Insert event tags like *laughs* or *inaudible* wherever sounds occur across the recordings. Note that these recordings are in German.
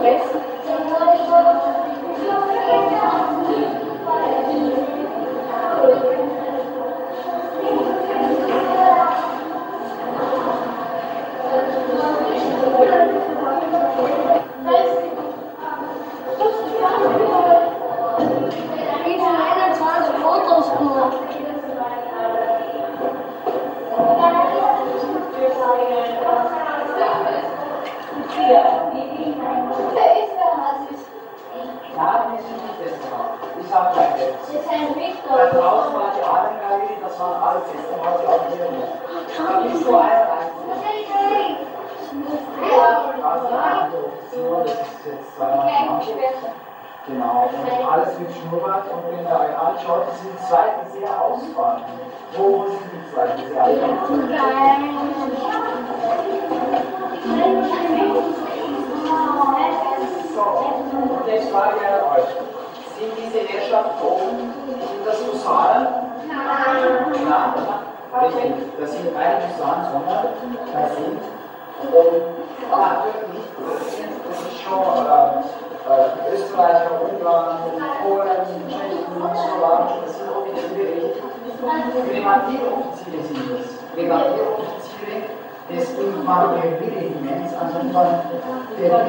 inglês. Richtig, das sind keine Husaren, sondern das sind oben, natürlich nicht, das ist schon äh, äh, Österreicher, Ungarn, Polen, Tschechen, Slowaken, das sind Offiziere, Grenadieroffiziere sind das. Grenadieroffiziere des Infanterieregiments, also von der.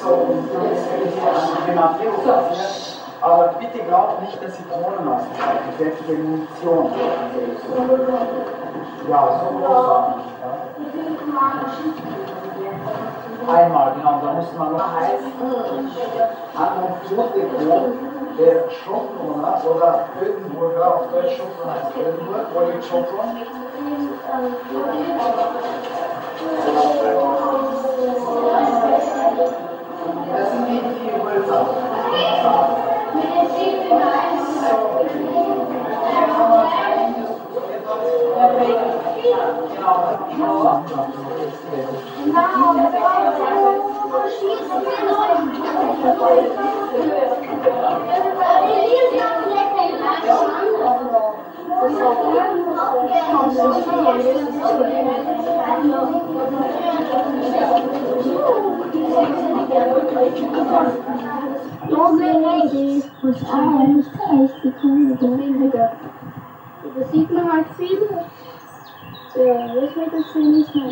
So, und jetzt bin ich hier an die Grenadieroffizier. Aber bitte glaubt nicht, dass sie Drohnen ausgeschaltet deftige Munition. Ja, so groß war nicht. Ja. Einmal, genau, da muss man noch heißen. An und Flutdepot der Schottenbrunner oder Ödenburger, auf Deutsch Schottland heißt Ödenburg, wo liegt Schottland? *laughs* 老师，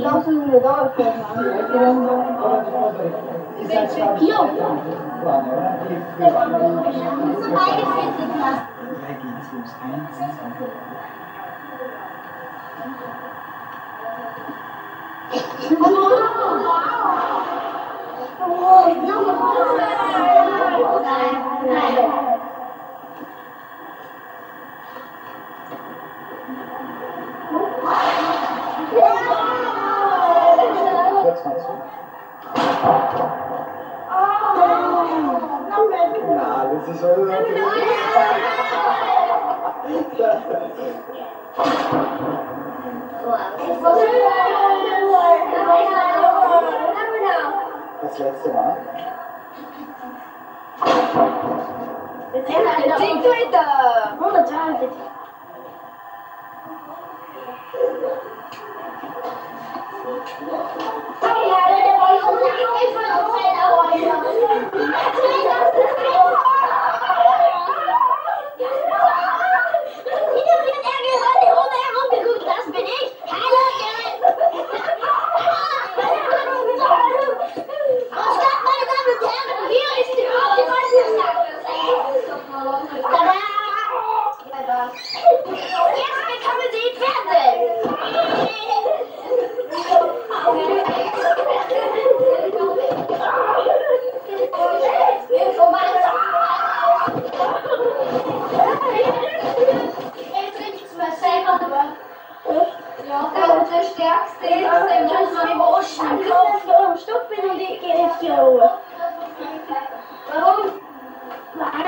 老师，快点！为什么？为什么？Wow. das letzte Mal. Jetzt singt weiter! 143.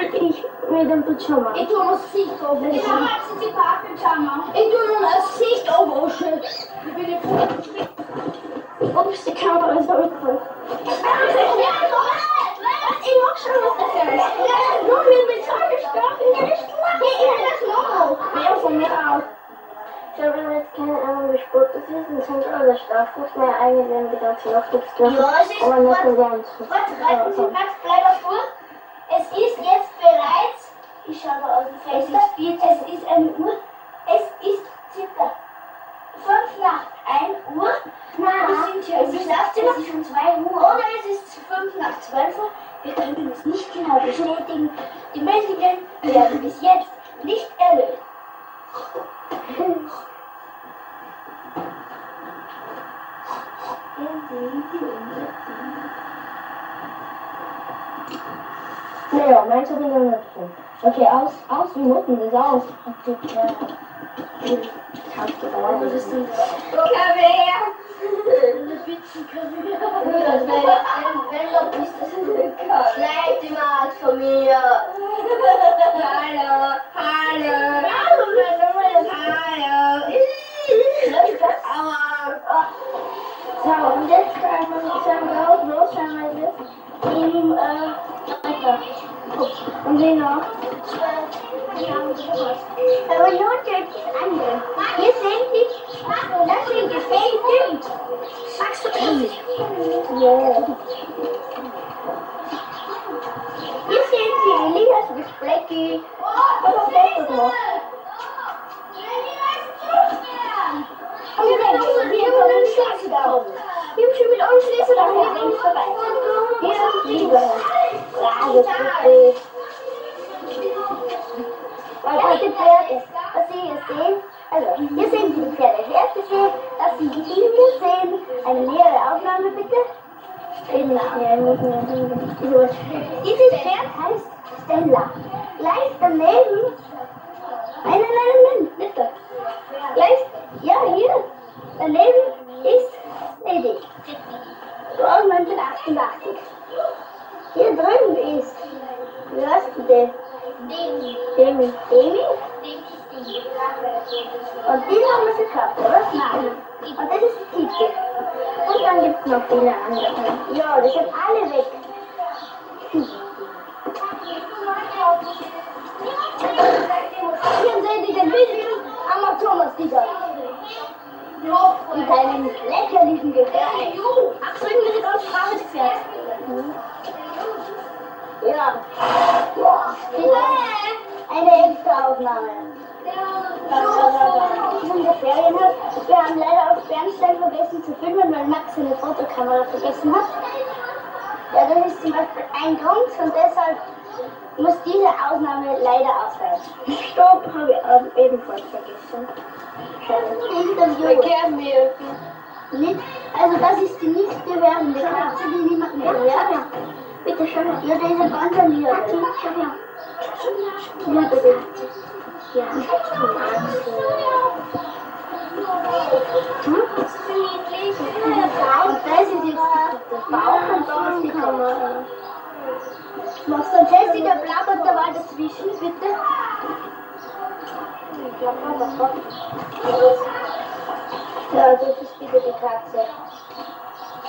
Weil ich mit dem Pyjama. Ich tue das Gesicht aufwaschen. Ich habe jetzt die Parkpyjama. Ich tue nun das Gesicht aufwaschen. Ich bin jetzt Ups, die Kamera ist zurückgekommen. Ich mach schon was dafür. Nur mit mir zugesprochen. Ich will das noch. Mehr von mir aus. Ich habe jetzt keine Ahnung, wie Sport das ist. Und sind alle Strafgut mehr eingegeben, die ganze Nacht nichts gemacht. Ja, es ist ganz. Warte, reiten Sie Max Bleiber vor. Es ist jetzt bereits, ich schaue aus dem Fenster, es ist eine Uhr, es ist circa 5 nach 1 Uhr. Wir sind hier im Schlafzimmer, es ist schon 2 Uhr. Oder es ist 5 nach 12 Uhr. Wir können es nicht genau bestätigen. Die Meldungen werden bis jetzt nicht erhöht. Naja, meinst du den Okay, I was I was alles. this. I was fucking comfortable. I was just in Come here. De bitchen komen hier. Wenn du bist, hallo. Hallo. Hallo. gemacht von Hallo, Hallo, hallo. Hallo. Aua. So, Hallo. jetzt Hallo. Hallo. Hallo. Hallo. los, Hallo. Hallo. Hallo. Hallo. äh, Hallo. Hallo. Hallo. I will not no turkeys. You sent it. That's it. sent it. That's the. Yeah. You sent it. Really has display key. What a photo. Im Schimmel und Schlüssel, da haben wir uns vorbei. Wir sind lieber. Ja, das ist gut. Richtig. Ja, die Pferde. Was Sie hier sehen, also hier sehen Sie die Pferde. Erste sehen, dass Sie die Linie sehen. Eine nähere Aufnahme bitte. Stella. Dieses Pferd heißt Stella. Gleich daneben. Nein, nein, nein, nein, dort. Gleich, ja, hier. Daneben ist Lady. Geboren 1988. Hier drüben ist, wie heißt du denn? Demi. Demi. Demi? Und die haben wir gekauft, oder? Nein. Und das ist die Tite. Und dann gibt es noch viele andere. Ja, die sind alle weg. Hier sehen Sie den wilden Amazonas-Tiger. Und einen lächerlichen Gefährt. Ach, so ein ganz braves Pferd. Ja. Boah, bitte. Eine extra Aufnahme. Wir haben leider auf Bernstein vergessen zu filmen, weil Max seine Fotokamera vergessen hat. Ja, das ist zum Beispiel ein Grund und deshalb muss diese Aufnahme leider ausfallen. Stopp, habe ich ebenfalls vergessen. Interview. Nicht, also das ist die nicht gewährende Katze, die niemand mehr hört. Bitte schau her. Ja, der ist ein ganz lieb. Kathi, schau her. Ja, bitte. Ja. Hm? Und das ist jetzt der Bauch und da ist die Kamera. Machst du Jessie, der blabbert da war dazwischen, bitte? Ja, das ist bitte die Katze.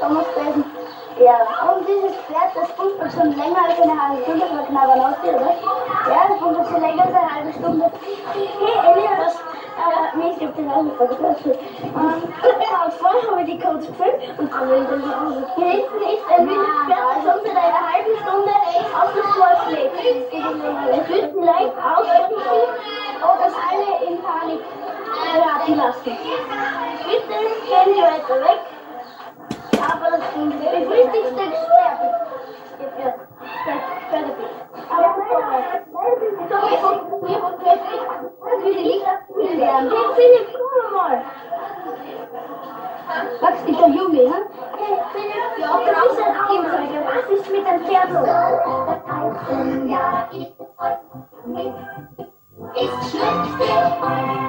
Thomas Felsen. Ja, und dieses Pferd, das pumpert schon länger als eine halbe Stunde, das war knapp an aussieht, oder? Ja, das pumpert schon länger als eine halbe Stunde. Hey, Elias, äh, nee, ich glaube, den nicht vergessen. Und vorher habe ich die Codes gefüllt und dann will ich den Hause. Hier hinten ist ein wildes Pferd, das schon seit einer halben Stunde auf das Tor schlägt. Es wird leicht ausrücken und das alle in Panik geraten lassen. Bitte, wenn bisschen weiter weg. Aber das Sterben. Jetzt wird fertig. Aber so wie von mir von Patrick, das will ich nicht lernen. Hey Philipp, komm mal. Max ist der Junge, ne? Hey Philipp, ja, du bist ein Teamzeuge. Was ist mit dem Pferd los? Ja, ist ist schlecht und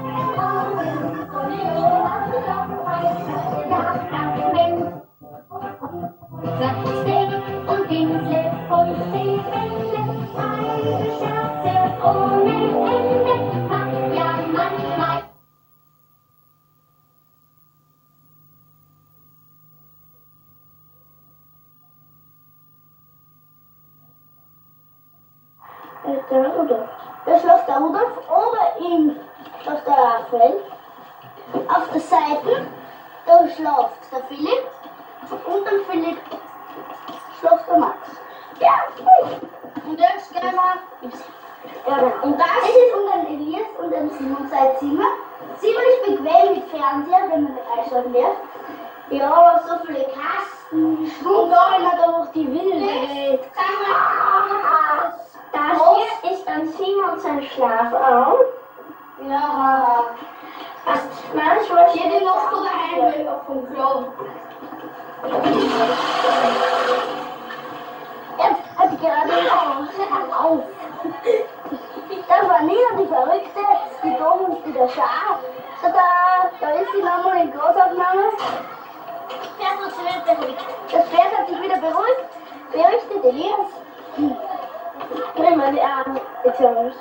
Ja, so viele Kasten, Und da da durch die Winde geht. Das hier ist dann Simon sein Schlafraum. Ja, Manchmal jede Nacht oder daheim vom Klo. Jetzt hat gerade auf. Das war Nina, die Verrückte, die dummste, der Schaf. So, da, da ist sie nochmal in Großaufnahme. Pferd wird wieder beruhigt. Das Pferd hat sich wieder beruhigt. Berichtet Elias. Nimm mal die Arme. Jetzt hören wir nicht.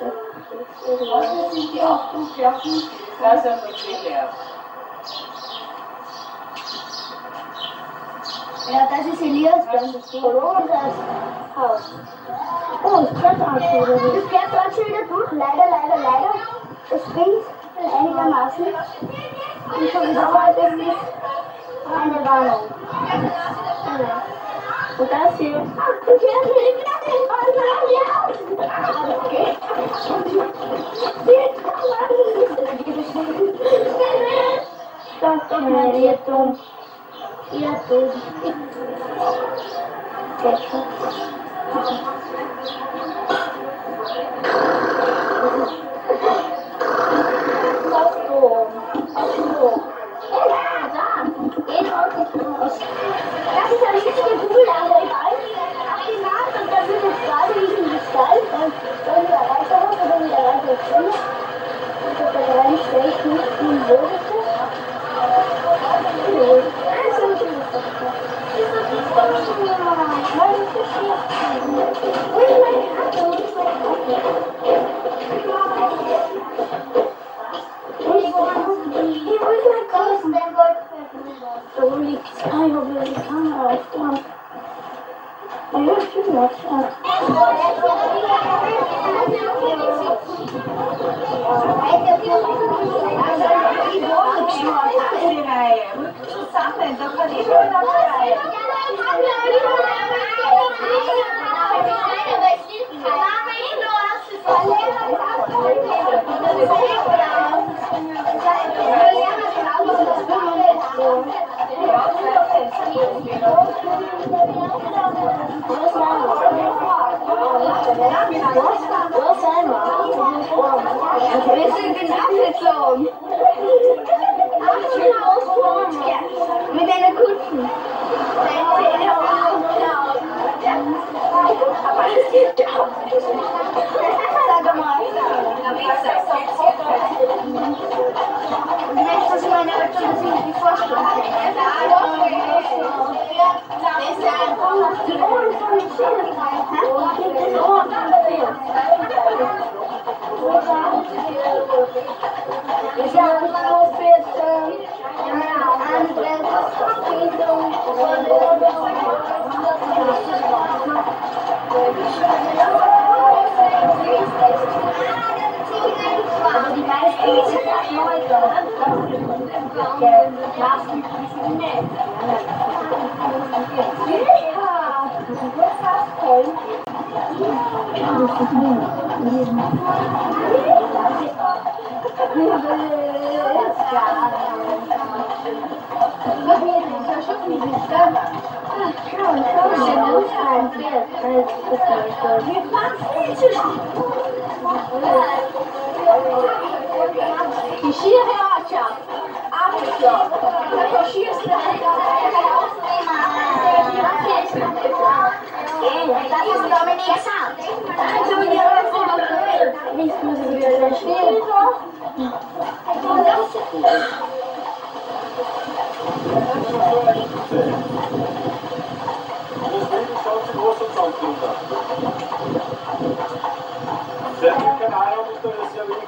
Was sind die Aufrufklassen? Das ist wirklich leer. Ja, das ist Elias, das ist Coronas Haus. Oh, das Pferd hat schon wieder durch. Das Pferd hat schon wieder durch. Leider, leider, leider. Das springt einigermaßen. Thank you. Wir sind in Abwechslung. Mit einer Kutten. Sag mal. Jetzt ist meine Eltern, das sind die Vorstellung. Die Ohren von den Tieren. Die Ohren Yeah. 你别紧张，Canal estabeleceu em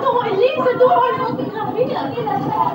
tu livre do olho, você não fica aqui na sua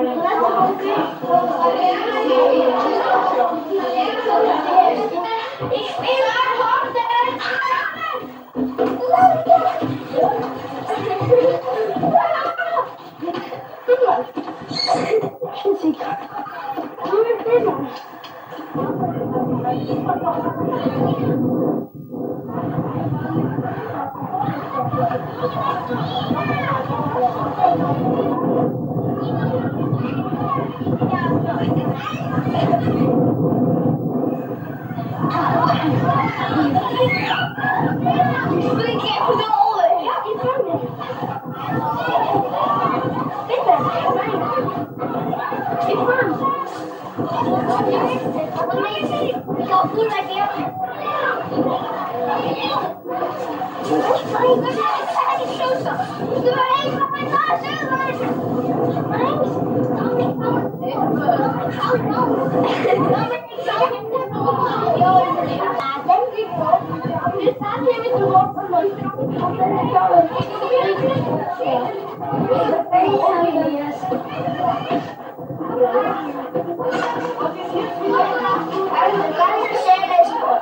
Ich bin ein Hunde!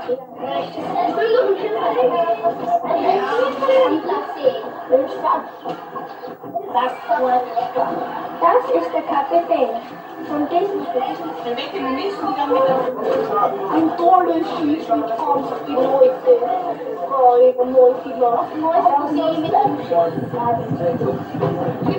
Das ist der Kapitän von diesem Schiff. Ein tolles Schiff mit ganz vielen Leuten. Habe Leute gemacht. Leute, die mit dem Ich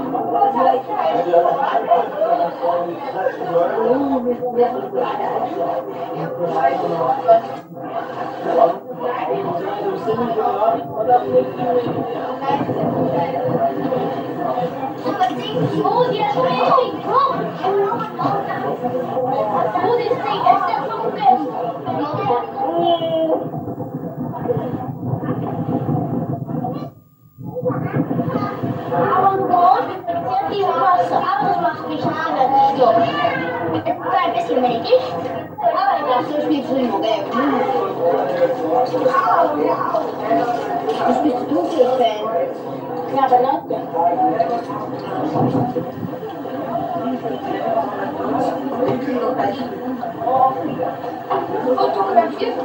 Oh! Das macht mich schade. Stopp. Es war ein bisschen mehr Gift. Aber das ist viel zu modern. Was bist du für ein Fan? Ja, aber Leute. Fotografiert?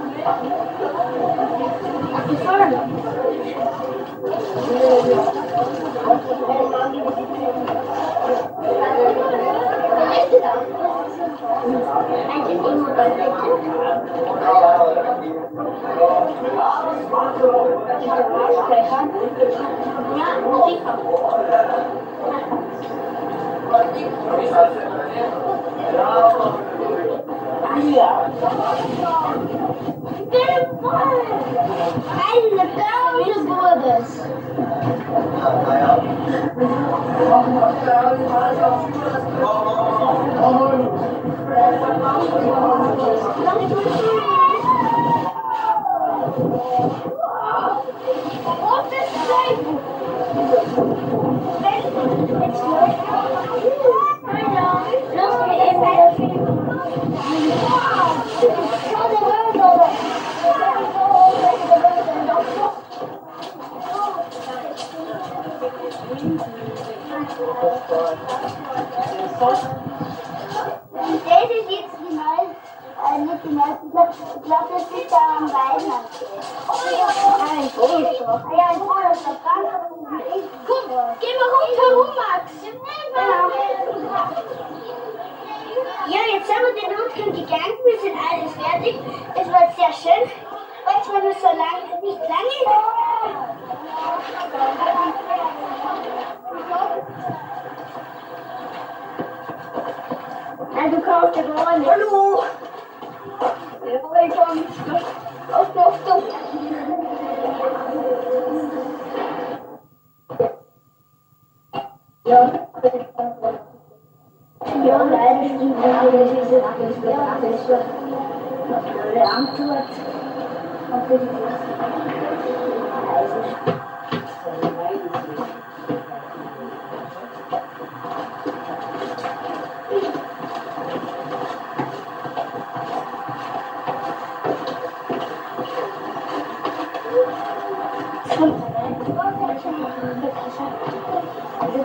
Yeah. I love Let me go with this? Oh, this table! It's not 由由来是，由来是，由来是，凉桌。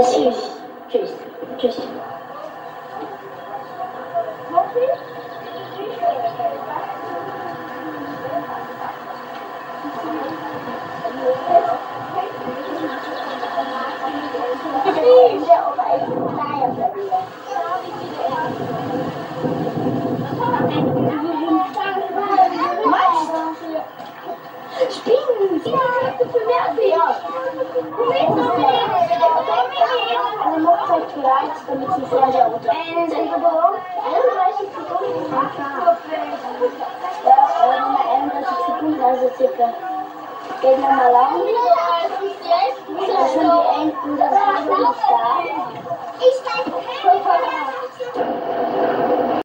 It's truth. Truth.